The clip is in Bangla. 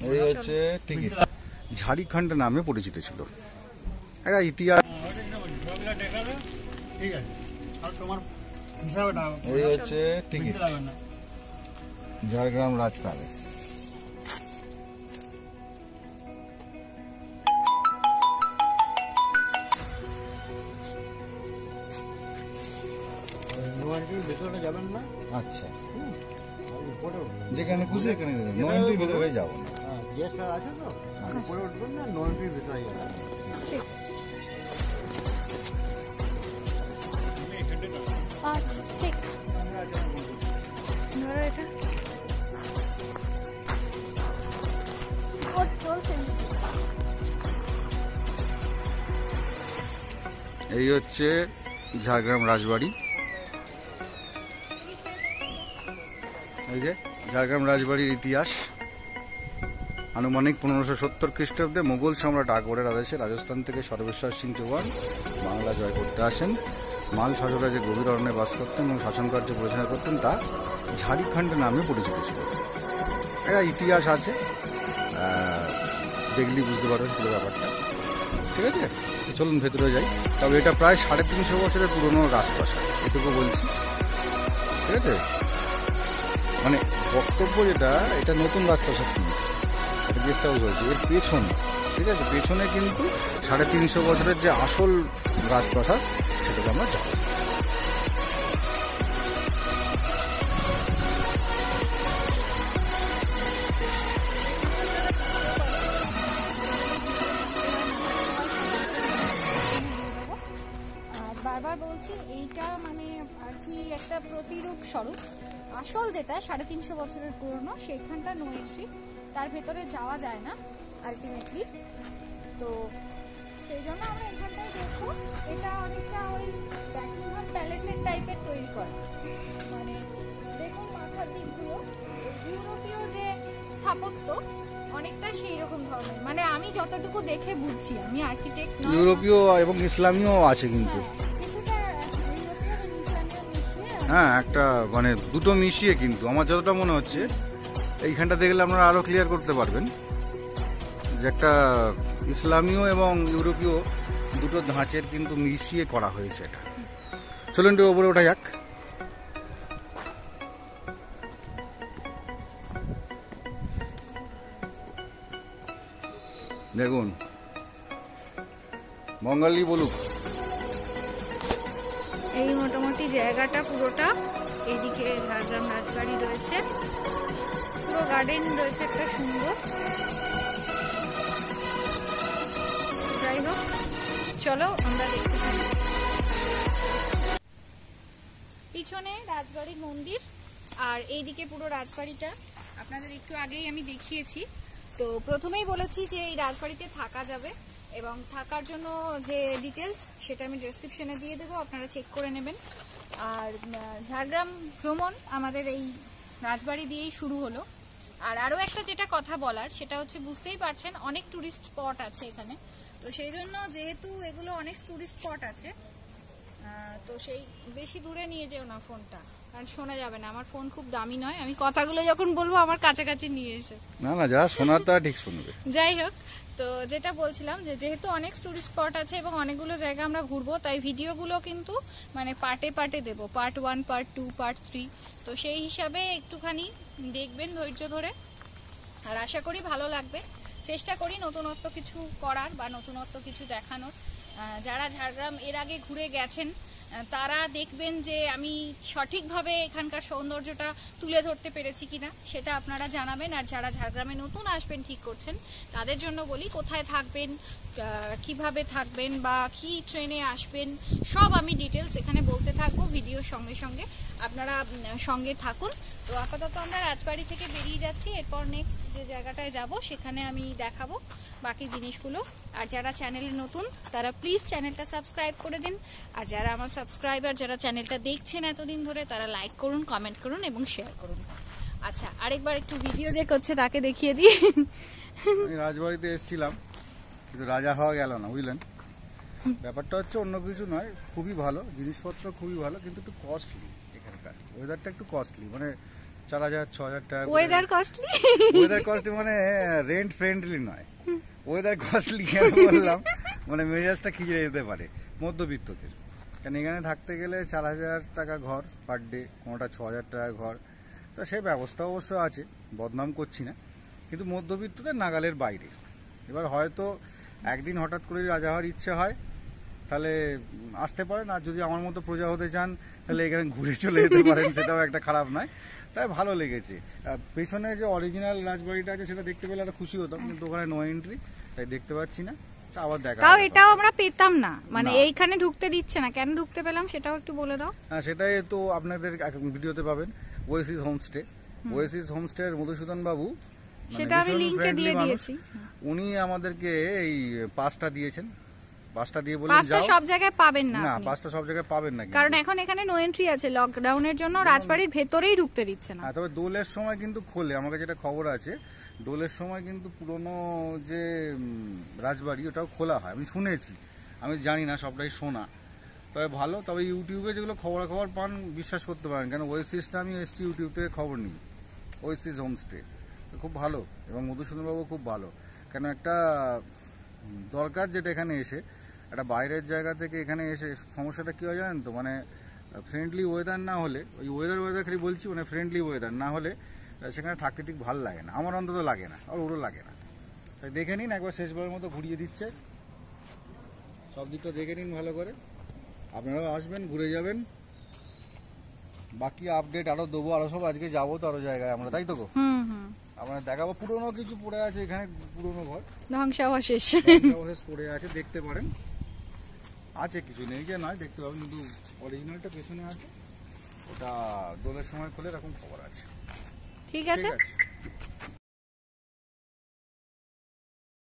এই হচ্ছে টিকিট। ঝাড়িখণ্ড নামে পরিচিত ছিল। একটা ইতিহাস এই হচ্ছে টিকিট। না। ঝাড়গ্রাম রাজ প্যালেস। ভেতরে যাবেন না। আচ্ছা। উপরে যেখানে খুশি এখানে ভেতরে হয়ে যাব না। হ্যাঁ গেস্ট আছে তো? উপরে উঠবেন না নোয়ান্টির ভেতরে যাবেন। আচ্ছা ঠিক ধরো এটা এই হচ্ছে ঝাড়গ্রাম রাজবাড়ি। এই যে ঝাড়গ্রাম রাজবাড়ির ইতিহাস। আনুমানিক পনেরোশো সত্তর খ্রিস্টাব্দে মুঘল সম্রাট আকবরের আদেশে রাজস্থান থেকে সর্বেশ্বর সিং চৌহান বাংলা জয় করতে আসেন। মাল শাসকরা যে গভীর অরণ্যে বাস করতেন এবং শাসন কার্য পরিচালনা করতেন তা ঝাড়িখণ্ড নামে পরিচিত ছিল। একটা ইতিহাস আছে। আহ, দেখলেই বুঝতে পারবেন পুরো ব্যাপারটা। ঠিক আছে? চলুন ভেতরে যাই। তবে এটা প্রায় সাড়ে তিনশো বছরের পুরনো রাজপ্রাসাদ এটুকু বলছি। ঠিক আছে? মানে বক্তব্য যেটা, এটা নতুন রাজপ্রাসাদ কিন্তু। এটা গেস্ট হাউস হয়েছে। এর পেছনে, ঠিক আছে? পেছনে কিন্তু সাড়ে তিনশো বছরের যে আসল রাজপ্রাসাদ সেটাকে আমরা যাব। বারবার বলছি, এইটা মানে আর কি একটা প্রতিরূপ স্বরূপ। আসল যেটা সাড়ে তিনশো বছরের পুরনো সেখানটা নো এন্ট্রি তার ভেতরে যাওয়া যায় না আলটিমেটলি তো সেই জন্য আমরা এখানটায় দেখো এটা অনেকটা ওই ব্যাকিংহাম প্যালেসের টাইপের তৈরি করা। মানে দেখুন মাথার দিকগুলো ইউরোপীয় যে স্থাপত্য অনেকটা সেই রকম ধরনের। মানে আমি যতটুকু দেখে বুঝছি আমি আর্কিটেক্ট ইউরোপীয় এবং ইসলামীয় আছে কিন্তু। হ্যাঁ একটা মানে দুটো মিশিয়ে কিন্তু, আমার যতটা মনে হচ্ছে, এইখানটা দেখলে আপনারা আরও ক্লিয়ার করতে পারবেন যে একটা ইসলামীয় এবং ইউরোপীয় দুটো ধাঁচের কিন্তু মিশিয়ে করা হয়েছে এটা। চলুন একটু ওপরে ওঠা যাক। দেখুন, বঙ্গালী বলুক এই মোটামুটি জায়গাটা পুরোটা। এইদিকে ঝাড়গ্রাম রাজবাড়ি রয়েছে। পুরো গার্ডেন রয়েছে একটা সুন্দর। যাই হোক, চলো আমরা দেখতে পিছনে রাজবাড়ির মন্দির, আর এইদিকে পুরো রাজবাড়িটা। আপনাদের একটু আগেই আমি দেখিয়েছি। তো প্রথমেই বলেছি যে এই রাজবাড়িতে থাকা যাবে। এবং থাকার জন্য যে ডিটেলস সেটা আমি ডেসক্রিপশনে দিয়ে দেবো আপনারা চেক করে নেবেন। আর ঝাড়গ্রাম ভ্রমণ আমাদের এই রাজবাড়ি দিয়েই শুরু হলো। আর আরও একটা যেটা কথা বলার সেটা হচ্ছে বুঝতেই পারছেন অনেক টুরিস্ট স্পট আছে এখানে। তো সেই জন্য যেহেতু এগুলো অনেক টুরিস্ট স্পট আছে তো সেই বেশি দূরে নিয়ে যেও না ফোনটা। কারণ শোনা যাবে না আমার ফোন খুব দামি নয় আমি কথাগুলো যখন বলব আমার কাছাকাছি নিয়ে এসে। না না যা শোনার তা ঠিক শুনবে। যাই হোক তো যেটা বলছিলাম যে যেহেতু অনেক টুরিস্ট স্পট আছে এবং অনেকগুলো জায়গা আমরা ঘুরবো, তাই ভিডিওগুলো কিন্তু মানে পার্টে পার্টে দেবো। Part one, part two, part three. তো সেই হিসাবে একটুখানি দেখবেন ধৈর্য ধরে। আর আশা করি ভালো লাগবে। চেষ্টা করি নতুনত্ব কিছু করার বা নতুনত্ব কিছু দেখানোর। যারা ঝাড়গ্রাম এর আগে ঘুরে গেছেন তারা দেখবেন যে আমি সঠিকভাবে এখানকার সৌন্দর্যটা তুলে ধরতে পেরেছি কিনা, সেটা আপনারা জানাবেন। আর যারা ঝাড়গ্রামে নতুন আসবেন, ঠিক করছেন, তাদের জন্য বলি কোথায় থাকবেন কীভাবে থাকবেন বা কি ট্রেনে আসবেন, সব আমি ডিটেলস এখানে বলতে থাকব ভিডিওর সঙ্গে সঙ্গে। আপনারা সঙ্গে থাকুন। তো আপাতত আমরা রাজবাড়ি থেকে বেরিয়ে যাচ্ছি। এরপর নেক্সট যে জায়গাটায় যাব, সেখানে আমি দেখাবো বাকি জিনিসগুলো। আর যারা চ্যানেলে নতুন, তারা প্লিজ চ্যানেলটা সাবস্ক্রাইব করে দিন। আর যারা আমার সাবস্ক্রাইবার যারা চ্যানেলটা দেখছেন এতদিন ধরে, তারা লাইক করুন কমেন্ট করুন এবং শেয়ার করুন। আচ্ছা আরেকবার একটু ভিডিও যে করছে, তাকে দেখিয়ে দিই। আমি রাজবাড়িতে এসেছিলাম, কিন্তু রাজা হওয়া গেল না, বুঝলেন? ব্যাপারটা হচ্ছে অন্য কিছু নয়, খুবই ভালো, জিনিসপত্র খুবই ভালো, কিন্তু একটু কস্টলি এখানকার। ওয়েদারটা একটু কস্টলি মানে চার হাজার ছ হাজার টাকা ওয়েদার কস্টলি ওয়েদার কস্টলি মানে রেন্ট ফ্রেন্ডলি নয়। ওয়েদার কস্টলি কেন বললাম? মানে মেজাজটা খিচড়ে যেতে পারে মধ্যবিত্তদের। কারণ এখানে থাকতে গেলে চার হাজার টাকা ঘর পার ডে কোনোটা ছ হাজার টাকা ঘর। তো সেই ব্যবস্থা অবশ্য আছে বদনাম করছি না। কিন্তু মধ্যবিত্তদের নাগালের বাইরে। এবার হয়তো একদিন হঠাৎ করে রাজা হওয়ার ইচ্ছে হয় তাহলে আসতে পারেন। আর যদি আমার মতো প্রজা হতে চান তাহলে এখানে ঘুরে চলে যেতে পারেন সেটাও একটা খারাপ নয়। তাই ভালো লেগেছে। পেছনে যে অরিজিনাল রাজবাড়িটা আছে সেটা দেখতে পেলে একটা খুশি হতাম কিন্তু ওখানে নো এন্ট্রি তাই দেখতে পাচ্ছি না। আবার দেখা তাও এটাও আমরা পেতাম না। মানে এইখানে ঢুকতে দিচ্ছে না। কেন ঢুকতে পেলাম সেটাও একটু বলে দাও। হ্যাঁ সেটাই তো আপনাদের ভিডিওতে পাবেন। Oasis homestay Oasis homestay Madhusudan babu মানে সেটা আমি friendly দিয়ে দিয়েছি। উনি আমাদেরকে এই পাসটা দিয়েছেন। পাসটা দিয়ে বলে পাঁচটা সব জায়গায় পাবেন না না আপনি। সব জায়গায় পাবেন না কারণ এখন এখানে নো এন্ট্রি আছে লকডাউনের জন্য রাজবাড়ির ভেতরেই ঢুকতে দিচ্ছে না। হ্যাঁ তবে দোলের সময় কিন্তু খোলে আমার কাছে যেটা খবর আছে দোলের সময় কিন্তু পুরনো যে রাজবাড়ি ওটাও খোলা হয়। আমি শুনেছি আমি জানি না সবটাই শোনা। তবে ভালো তবে ইউটিউবে যেগুলো খবরাখবর পান বিশ্বাস করতে পারেন। কেন ওয়েসিসটা আমি এসেছি ইউটিউব থেকে খবর নিই। ওয়েসিস হোমস্টে খুব ভালো এবং মধুসূদনবাবু খুব ভালো। কেন একটা দরকার যেটা এখানে এসে একটা বাইরের জায়গা থেকে এখানে এসে সমস্যাটা কী হয় জানেন তো? মানে ফ্রেন্ডলি ওয়েদার না হলে ওই ওয়েদার ওয়েদার খালি বলছি মানে ফ্রেন্ডলি ওয়েদার না হলে সেখানে থাকতে ঠিক ভালো লাগে না। আমার অন্তত লাগে না আর ওরও লাগে না। তাই দেখে নিন একবার শেষবারের মতো ঘুরিয়ে দিচ্ছে। সব দিকটা দেখে নিন ভালো করে। আপনারাও আসবেন ঘুরে যাবেন। বাকি আপডেট আরও দেবো আরও সব আজকে যাব তো আরও জায়গায় আমরা তাই তো গো? আমরা দেখাবো পুরনো কিছু পড়ে আছে এখানে পুরনো ঘর। ধ্বংসাবশেষ পড়ে আছে দেখতে পারেন। আছে কিছু নেই যে নয় দেখতে পাবেন কিন্তু অরিজিনালটা পেছনে আছে। ওটা দোলের সময় খোলে এরকম খবর আছে। ঠিক আছে।